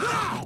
Ah!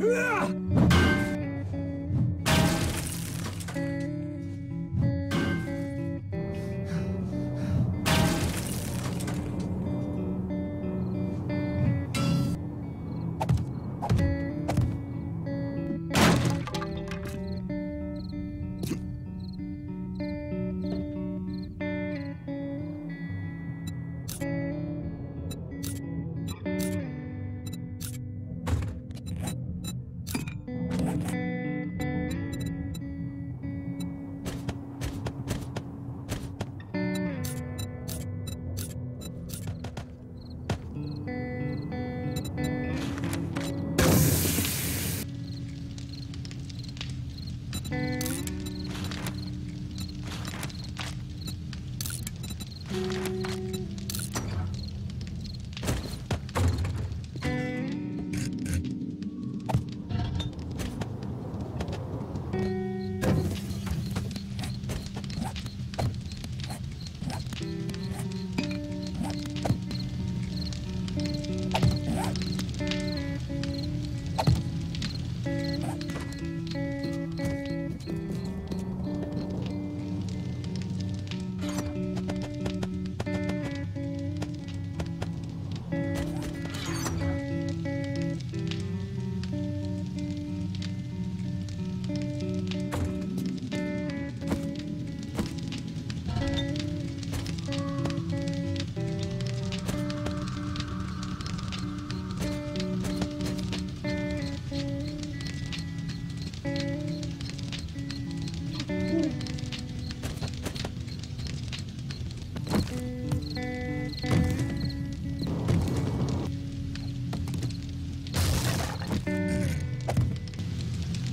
呃啊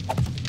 you